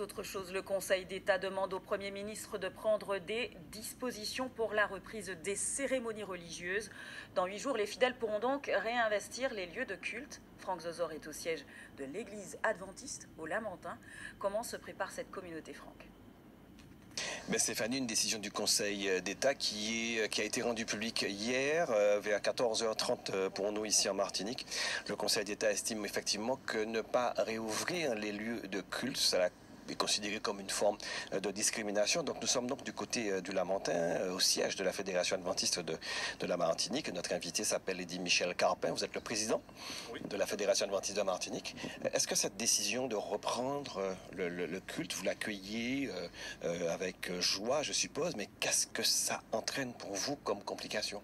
autre chose, le Conseil d'État demande au Premier ministre de prendre des dispositions pour la reprise des cérémonies religieuses. Dans huit jours, les fidèles pourront donc réinvestir les lieux de culte. Franck Zozor est au siège de l'Église adventiste au Lamentin. Comment se prépare cette communauté, Franck? Mais Stéphanie, une décision du Conseil d'État qui, a été rendue publique hier euh, vers 14h30 euh, pour nous ici en Martinique. Le Conseil d'État estime effectivement que ne pas réouvrir les lieux de culte, ça est considéré comme une forme euh, de discrimination. Donc nous sommes donc du côté euh, du Lamentin, euh, au siège de la Fédération adventiste de, de la Martinique. Notre invité s'appelle Eddy Michel Carpin. Vous êtes le président de la Fédération adventiste de Martinique. Est-ce que cette décision de reprendre le, culte, vous l'accueillez avec joie, je suppose, mais qu'est-ce que ça entraîne pour vous comme complication?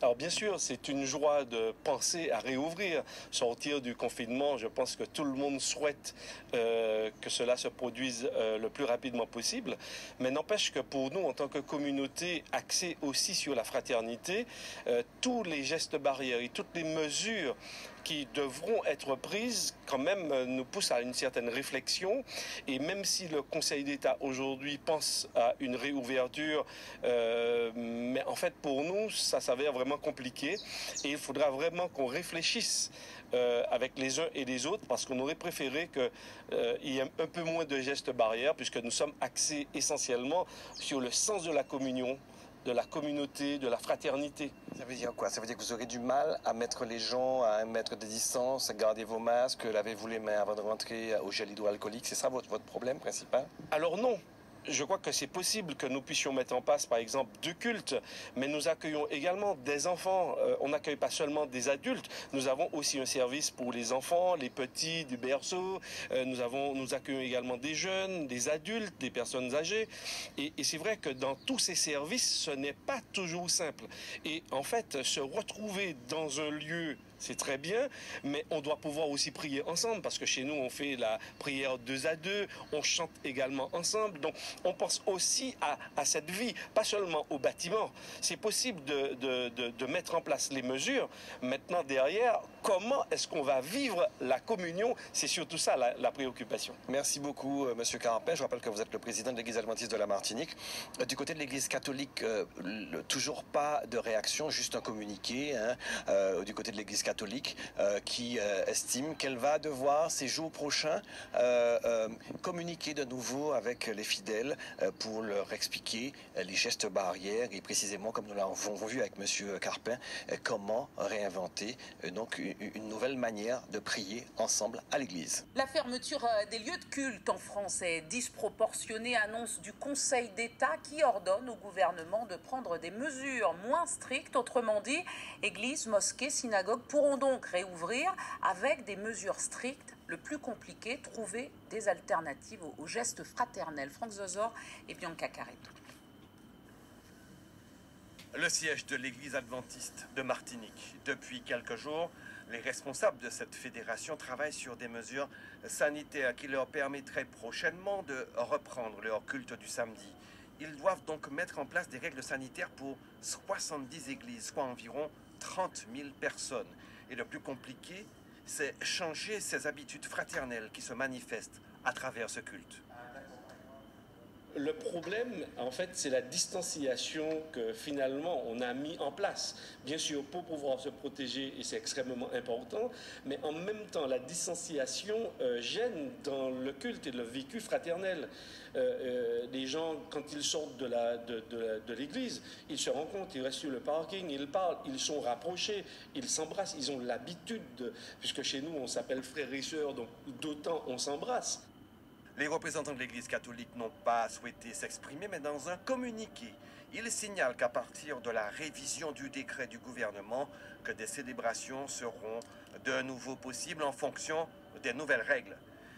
Alors bien sûr, c'est une joie de penser à réouvrir, sortir du confinement. Je pense que tout le monde souhaite que cela se produise euh, le plus rapidement possible. Mais n'empêche que pour nous, en tant que communauté axée aussi sur la fraternité, euh, tous les gestes barrières et toutes les mesures qui devront être prises quand même euh, nous poussent à une certaine réflexion. Et même si le Conseil d'État aujourd'hui pense à une réouverture, mais en fait pour nous, ça s'avère vraiment compliqué. Et il faudra vraiment qu'on réfléchisse euh, avec les uns et les autres parce qu'on aurait préféré qu'il euh, y ait un peu moins de gestes barrières puisque nous sommes axés essentiellement sur le sens de la communion, de la communauté, de la fraternité. Ça veut dire quoi? Ça veut dire que vous aurez du mal à mettre les gens à un mètre de distance, à garder vos masques, lavez-vous les mains avant de rentrer au gel hydroalcoolique? C'est ça votre, votre problème principal? Alors non, je crois que c'est possible que nous puissions mettre en place, par exemple, deux cultes, mais nous accueillons également des enfants. Euh, on n'accueille pas seulement des adultes. Nous avons aussi un service pour les enfants, les petits du berceau. Euh, nous avons, nous accueillons également des jeunes, des adultes, des personnes âgées. Et, et c'est vrai que dans tous ces services, ce n'est pas toujours simple. Et en fait, se retrouver dans un lieu c'est très bien, mais on doit pouvoir aussi prier ensemble parce que chez nous, on fait la prière deux à deux, on chante également ensemble. Donc, on pense aussi à, cette vie, pas seulement au bâtiment. C'est possible de, mettre en place les mesures. Maintenant, derrière, comment est-ce qu'on va vivre la communion? C'est surtout ça la, préoccupation. Merci beaucoup, euh, Monsieur. Je rappelle que vous êtes le président de l'Église adventiste de la Martinique. Euh, du côté de l'Église catholique, euh, toujours pas de réaction, juste un communiqué. Hein. du côté de l'Église catholique, qui estime qu'elle va devoir ces jours prochains communiquer de nouveau avec les fidèles pour leur expliquer les gestes barrières et précisément, comme nous l'avons vu avec Monsieur Carpin, comment réinventer donc une nouvelle manière de prier ensemble à l'église. La fermeture euh, des lieux de culte en France est disproportionnée, annonce du Conseil d'État qui ordonne au gouvernement de prendre des mesures moins strictes. Autrement dit, églises, mosquées, synagogues pourront donc réouvrir avec des mesures strictes. Le plus compliqué, trouver des alternatives aux gestes fraternels. Franck Zozor et Bianca Caretto. Le siège de l'église adventiste de Martinique. Depuis quelques jours, les responsables de cette fédération travaillent sur des mesures sanitaires qui leur permettraient prochainement de reprendre leur culte du samedi. Ils doivent donc mettre en place des règles sanitaires pour 70 églises, soit environ 30 000 personnes. Et le plus compliqué, c'est changer ces habitudes fraternelles qui se manifestent à travers ce culte. Le problème, en fait, c'est la distanciation que finalement on a mis en place. Bien sûr, pour pouvoir se protéger, et c'est extrêmement important, mais en même temps, la distanciation euh, gêne dans le culte et le vécu fraternel. Euh, euh, les gens, quand ils sortent de, de l'église, ils se rencontrent, ils restent sur le parking, ils parlent, ils sont rapprochés, ils s'embrassent, ils ont l'habitude, puisque chez nous on s'appelle frères et sœurs, donc d'autant on s'embrasse. Les représentants de l'Église catholique n'ont pas souhaité s'exprimer, mais dans un communiqué, ils signalent qu'à partir de la révision du décret du gouvernement, que des célébrations seront de nouveau possibles en fonction des nouvelles règles.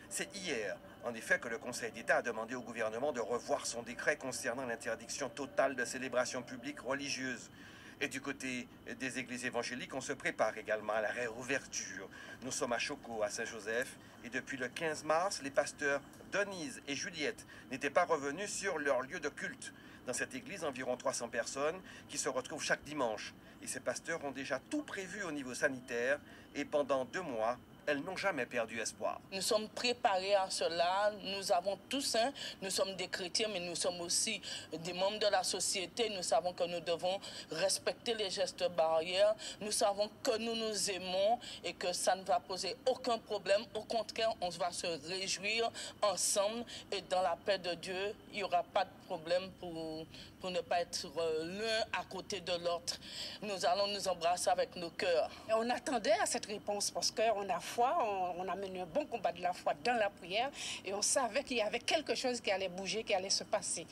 C'est hier, en effet, que le Conseil d'État a demandé au gouvernement de revoir son décret concernant l'interdiction totale de célébrations publiques religieuses. Et du côté des églises évangéliques, on se prépare également à la réouverture. Nous sommes à Choco, à Saint-Joseph, et depuis le 15 mars, les pasteurs Denise et Juliette n'étaient pas revenus sur leur lieu de culte. Dans cette église, environ 300 personnes qui se retrouvent chaque dimanche. Et ces pasteurs ont déjà tout prévu au niveau sanitaire et pendant deux mois, elles n'ont jamais perdu espoir. Nous sommes préparés à cela. Nous avons tous, hein, nous sommes des chrétiens, mais nous sommes aussi des membres de la société. Nous savons que nous devons respecter les gestes barrières. Nous savons que nous nous aimons et que ça ne va poser aucun problème. Au contraire, on va se réjouir ensemble et dans la paix de Dieu, il n'y aura pas de problème pour, pour ne pas être euh, l'un à côté de l'autre. Nous allons nous embrasser avec nos cœurs. on attendait à cette réponse parce qu'on a foi, on, a mené un bon combat de la foi dans la prière et on savait qu'il y avait quelque chose qui allait bouger, qui allait se passer.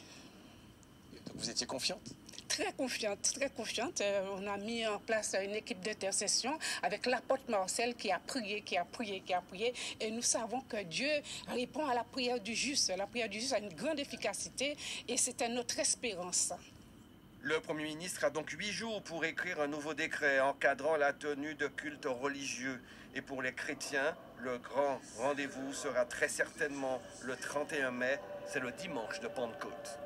vous étiez confiante? Très confiante, très confiante. Euh, on a mis en place une équipe d'intercession avec l'apôtre Marcel qui a prié, qui a prié, qui a prié. Et nous savons que Dieu répond à la prière du juste. La prière du juste a une grande efficacité et c'était notre espérance. Le Premier ministre a donc huit jours pour écrire un nouveau décret encadrant la tenue de cultes religieux. Et pour les chrétiens, le grand rendez-vous sera très certainement le 31 mai, c'est le dimanche de Pentecôte.